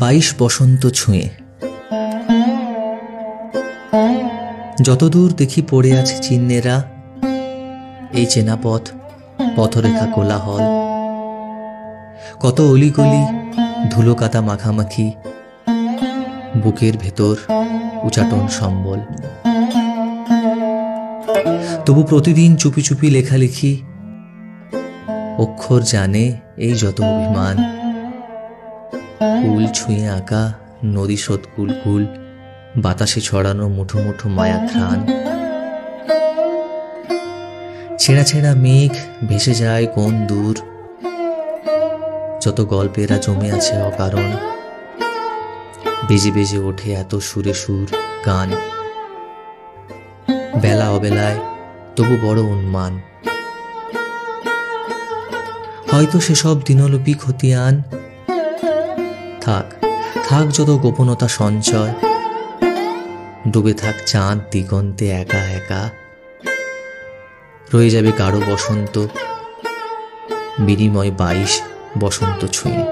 বাইশ বসন্ত ছুঁয়ে। যতদূর দেখি পড়ে আছে চিহ্নেরা, এই চেনা পথ পথরেখা কোলাহল। কত অলিগলি ধুলো কাতা মাখামাখি, বুকের ভেতর উচাটন সম্বল। তবু প্রতিদিন চুপি চুপি লেখালেখি অক্ষর জানে এই যত অভিমান। কুল ছুঁয়ে আঁকা নদী স্রোত কুল বাতাসে ছড়ানো মুঠো মুঠো মায়া ঘ্রাণ। ছেঁড়া ছেঁড়া মেঘ ভেসে যায় কোন দূর, যত গল্পেরা জমে আছে অকারণ। বেজে বেজে ওঠে এত সুরে সুর গান। বেলা অবেলায় তবু বড় উন্মান। হয়তো সেসব দিনলিপি খতিয়ান। থাক থাক যত গোপনতা সঞ্চয়। ডুবে থাক চাঁদ দিগন্তে একা একা। রয়ে যাবে কারও বসন্ত। বিনিময় বাইশ বসন্ত ছুঁয়ে